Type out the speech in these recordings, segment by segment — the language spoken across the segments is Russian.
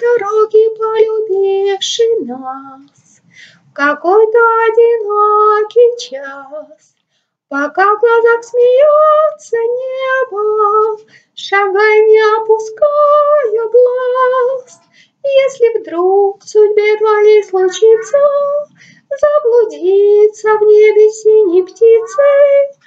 дороге полюбивший нас, какой-то одинокий час, пока в глазах смеется небо, шагай не опуская глаз. Если вдруг в судьбе твоей случится заблудиться в небе синей птицей,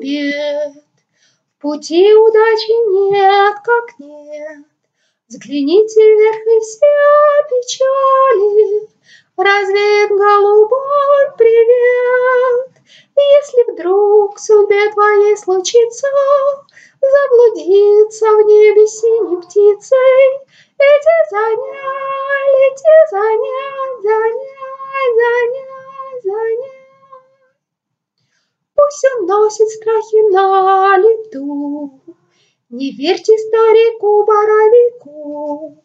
бед в пути удачи нет, как нет, Взгляните вверх и все печали развеет голубой привет. Если вдруг в судьбе твоей случится заблудиться в небе синей птицей, лети заняй, лети заняй, заняй, заняй, заняй. Пусть он носит страхи на лету, не верьте старику-боровику,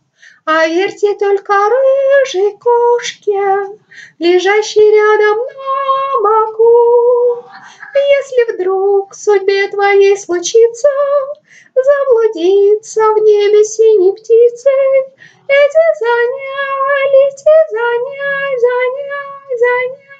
а верьте только рыжей кошке, лежащей рядом на боку. Если вдруг судьбе твоей случится заблудиться в небе синей птицей, лети заняй, лети заняй, заняй, заняй.